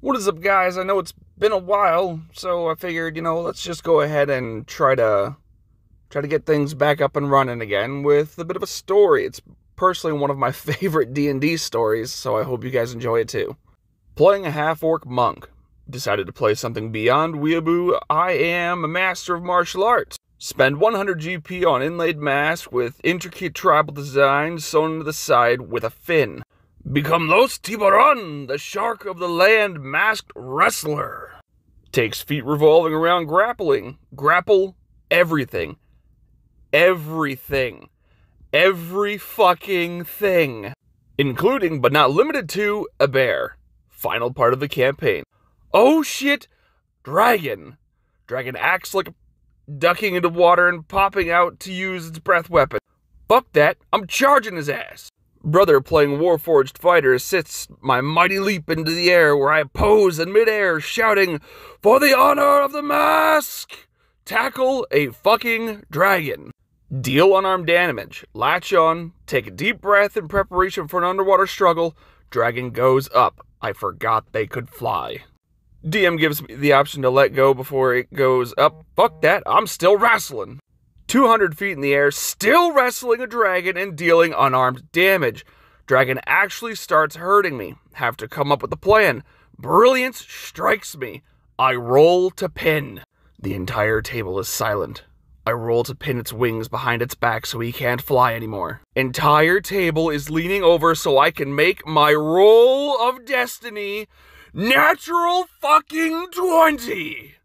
What is up, guys? I know it's been a while, so I figured, you know, let's just go ahead and try to try to get things back up and running again with a bit of a story. It's personally one of my favorite D&D stories, so I hope you guys enjoy it too. Playing a half-orc monk. Decided to play something beyond weeaboo. I am a master of martial arts. Spend 100 GP on inlaid mask with intricate tribal designs sewn into the side with a fin. Become Los Tiburon, the shark of the land masked wrestler. Takes feat revolving around grappling. Grapple everything. Everything. Every fucking thing. Including, but not limited to, a bear. Final part of the campaign. Oh shit! Dragon. Dragon acts like ducking into water and popping out to use its breath weapon. Fuck that, I'm charging his ass. Brother playing Warforged Fighter sits my mighty leap into the air where I pose in midair shouting, For the honor of the mask! Tackle a fucking dragon. Deal unarmed damage. Latch on, take a deep breath in preparation for an underwater struggle. Dragon goes up. I forgot they could fly. DM gives me the option to let go before it goes up. Fuck that, I'm still wrestling. 200 feet in the air, still wrestling a dragon and dealing unarmed damage. Dragon actually starts hurting me. Have to come up with a plan. Brilliance strikes me. I roll to pin. The entire table is silent. I roll to pin its wings behind its back so he can't fly anymore. Entire table is leaning over so I can make my roll of destiny natural fucking 20.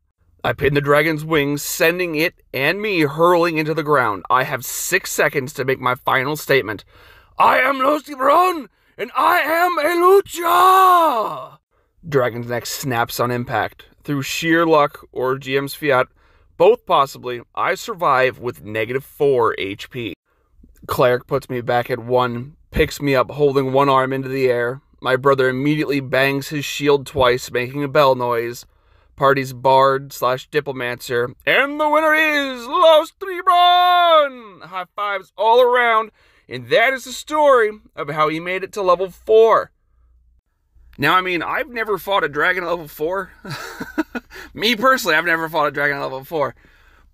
I pin the dragon's wings, sending it and me hurling into the ground. I have six seconds to make my final statement. I am Los Tiburon, and I am a lucha! Dragon's neck snaps on impact. Through sheer luck or GM's fiat, both possibly, I survive with negative 4 HP. Cleric puts me back at 1, picks me up holding one arm into the air. My brother immediately bangs his shield twice, making a bell noise party's bard slash diplomancer, and the winner is Los Tiburon! High fives all around, and that is the story of how he made it to level 4. Now, I mean, I've never fought a dragon at level 4. Me personally, I've never fought a dragon at level 4.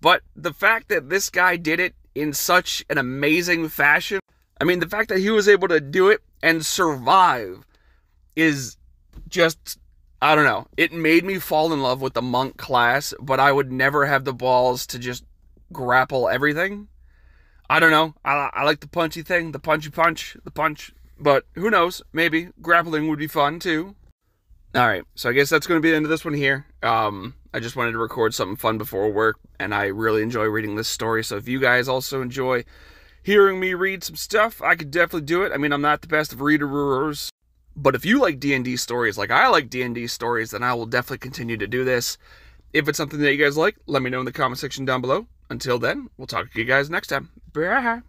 But the fact that this guy did it in such an amazing fashion, I mean, the fact that he was able to do it and survive is just I don't know. It made me fall in love with the monk class, but I would never have the balls to just grapple everything. I don't know. I, I like the punchy thing, the punchy punch, the punch. But who knows? Maybe grappling would be fun too. All right, so I guess that's going to be the end of this one here. Um, I just wanted to record something fun before work, and I really enjoy reading this story. So if you guys also enjoy hearing me read some stuff, I could definitely do it. I mean, I'm not the best of readers, but if you like D&D stories like I like D&D stories, then I will definitely continue to do this. If it's something that you guys like, let me know in the comment section down below. Until then, we'll talk to you guys next time. Bye.